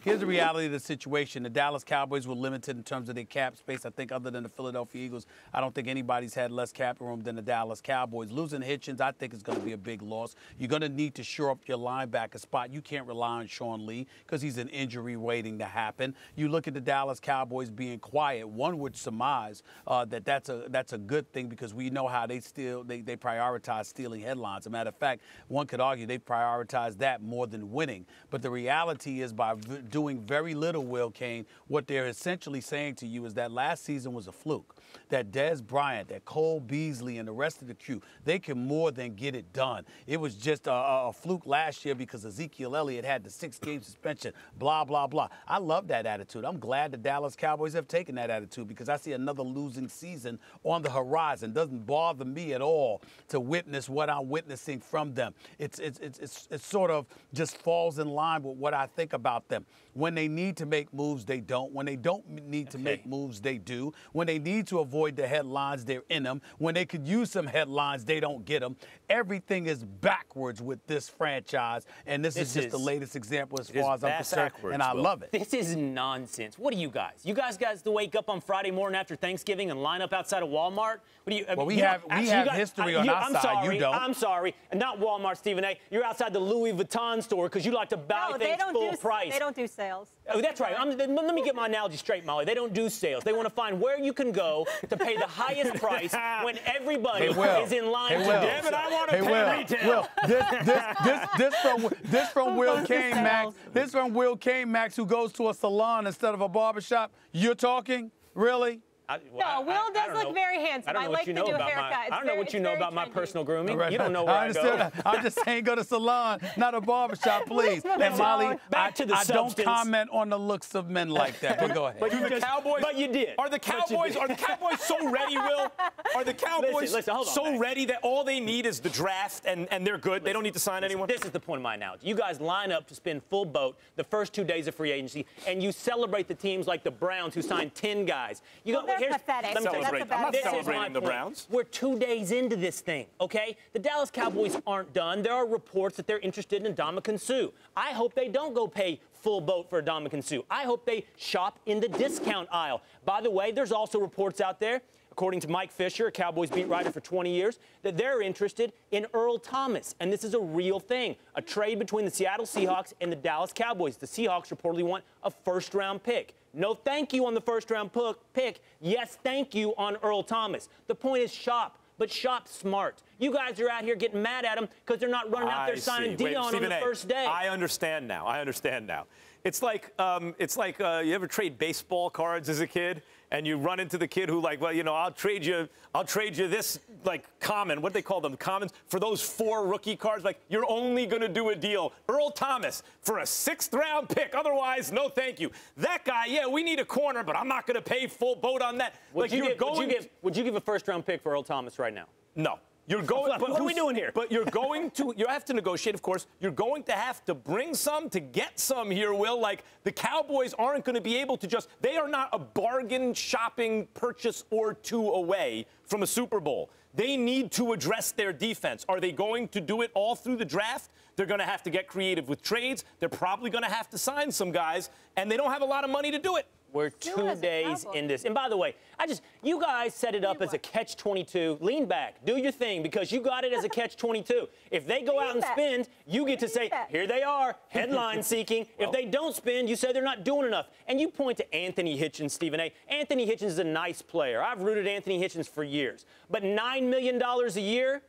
here's the reality of the situation. The Dallas Cowboys were limited in terms of their cap space. I think other than the Philadelphia Eagles, I don't think anybody's had less cap room than the Dallas Cowboys. Losing Hitchens, I think is going to be a big loss. You're going to need to shore up your linebacker spot. You can't rely on Sean Lee because he's an injury waiting to happen. You look at the Dallas Cowboys being quiet. One would surmise uh, that that's a that's a good thing because we know how they still they, they prioritize stealing headlines. As a matter of fact, one could argue they prioritize that more than winning. But the reality is, by doing very little, Will Cain, what they're essentially saying to you is that last season was a fluke. That Dez Bryant, that Cole Beasley, and the rest of the crew, they can more than get it done. It was just a, a, fluke last year because Ezekiel Elliott had the six-game suspension. Blah blah blah. I love that attitude. I'm glad the Dallas Cowboys have taken that attitude because I see another losing season on the horizon. Doesn't bother me at all to witness what I'm witnessing from them. It's it's it's it's, it's sort of just falls in line with what I think about them. When they need to make moves, they don't. When they don't need to make moves, they do. When they need to avoid the headlines, they're in them. When they could use some headlines, they don't get them. Everything is backwards with this franchise, and this, This is just is- the latest example as far as I'm concerned, and I Will. love it. This is nonsense. What are you guys? You guys guys to wake up on Friday morning after Thanksgiving and line up outside of Walmart? What do you? I Well, we you know, have- we actually, have guys- history I- on you- our I'm side. You sorry. don't. I'm sorry. Not Walmart, Stephen A. You're outside the Louis Vuitton store because you like to buy No, they things don't full do price. they don't do sales. Oh, that's right. I'm, let me get my analogy straight, Molly. They don't do sales. They want to find where you can go to pay the highest price when everybody Hey, Will. is in line Hey, to Will. do Damn it, so. I want to Hey, pay Will, retail. Will, this, this, this, this from this from Will goes to Cain, Max. sales? This from Will Cain, Max, who goes to a salon instead of a barbershop. You're talking, really? I, No, I- Will I- I does don't look know. very handsome. I don't I like what you to know do a about my. haircut. I don't know what you it's know very about my personal grooming. Right. You don't know where I, go. understood. I'm just saying go to salon, not a barbershop, please. Leave and Molly. Back I, to the I don't comment on the looks of men like that. But go ahead. But you the just- Cowboys? but you did. Are the Cowboys? Are the Cowboys so ready, Will? Are the Cowboys Listen, listen, on, so Max. ready that all they need is the draft and, and they're good? they don't need to sign anyone. This is the point of my analogy. You guys line up to spin full boat the first two days of free agency, and you celebrate the teams like the Browns who signed 10 guys. You Well, they're here's- pathetic. let me tell you Celebrate. That's a I'm not This is my celebrating the point. Browns. We're two days into this thing, okay? The Dallas Cowboys aren't done. There are reports that they're interested in Ndamukong Suh. I hope they don't go pay full boat for Ndamukong Suh. I hope they shop in the discount aisle. By the way, there's also reports out there, according to Mike Fisher, a Cowboys beat writer for 20 years, that they're interested in Earl Thomas. And this is a real thing a trade between the Seattle Seahawks and the Dallas Cowboys. The Seahawks reportedly want a first round pick. No thank you on the first round pick. Yes, thank you on Earl Thomas. The point is shop, but shop smart. You guys are out here getting mad at them because they're not running out there I signing see. Wait, Dion on Stephen the A., first day. I understand now. I understand now. It's like um, it's like uh, you ever trade baseball cards as a kid, and you run into the kid who like, well, you know, I'll trade you, I'll trade you this like common, what do they call them, commons for those four rookie cards. Like you're only gonna do a deal, Earl Thomas for a sixth round pick. Otherwise, no, thank you. That guy, yeah, we need a corner, but I'm not gonna pay full boat on that. would, like you you're give, going. would, you give, would you give a first round pick for Earl Thomas right now? No. You're going. What are we doing here? But you're going to. You have to negotiate, of course. You're going to have to bring some to get some here, Will. Like the Cowboys aren't going to be able to just. They are not a bargain shopping purchase or two away from a Super Bowl. They need to address their defense. Are they going to do it all through the draft? They're going to have to get creative with trades. They're probably going to have to sign some guys, and they don't have a lot of money to do it. We're Do two days in this. And by the way, I just, you guys set it up as a catch 22. Lean back, do your thing because you got it as a catch 22. If they go out and back. spend, you get to say, back. here they are, headline seeking. If they don't spend, you say they're not doing enough. And you point to Anthony Hitchens, Stephen A. Anthony Hitchens is a nice player. I've rooted Anthony Hitchens for years. But $9 million a year,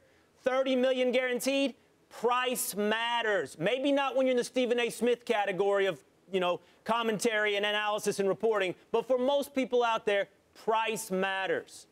30 million guaranteed, price matters. Maybe not when you're in the Stephen A. Smith category of, you know, commentary and analysis and reporting, but for most people out there, price matters.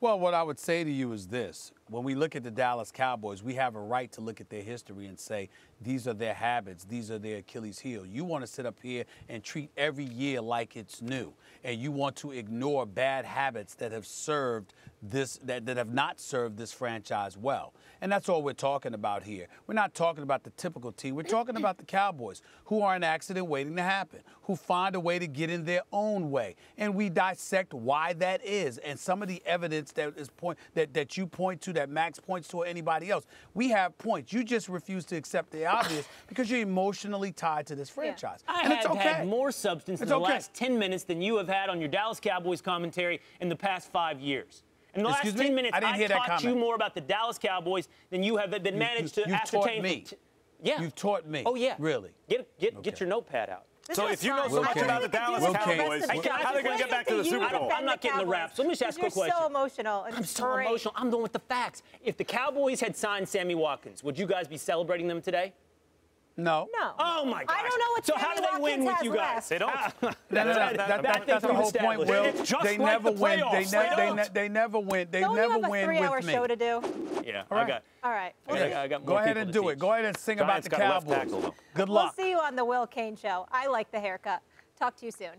Well, what I would say to you is this. When we look at the Dallas Cowboys, we have a right to look at their history and say, these are their habits, these are their Achilles heel. You want to sit up here and treat every year like it's new. And you want to ignore bad habits that have served this that, that have not served this franchise well. And that's all we're talking about here. We're not talking about the typical team. We're talking about the Cowboys who are an accident waiting to happen, who find a way to get in their own way. And we dissect why that is and some of the evidence that is point that, that you point to, that Max points to, or anybody else. We have points. You just refuse to accept the obvious because you're emotionally tied to this franchise. I and have it's okay. had more substance in the okay. last 10 minutes than you have had on your Dallas Cowboys commentary in the past five years. In the Excuse last 10 me? minutes, I didn't hear that taught you more about the Dallas Cowboys than you have been managed you- to you've taught ascertain. me. t- yeah. You've taught me. Oh, yeah. Really? Get, get, get your notepad out. So if you know so much about the we could do Dallas this for the Cowboys, rest of the how are they gonna get back to the Super Bowl? I'm not getting the Cowboys? raps. Let me just ask a You're question. so emotional. I'm so emotional. I'm going with the facts. If the Cowboys had signed Sammy Watkins, would you guys be celebrating them today? No. No. Oh my God. I don't know what So Sammy how do they win with you guys? left. They don't. No, no, no, That- that- that- that- that that's the whole point. Will. It's just they like never the win. They, playoffs. ne- They they, don't. ne- they never win. They Don't never you have a win three-hour with me. show to do? Yeah, All I right. got. All right. I We'll, got- I got Go ahead and to do it. Go ahead and sing Giants about the got a left Cowboys. tackle, though. Good we'll see you on the Will Cain show. I like the haircut. Talk to you soon.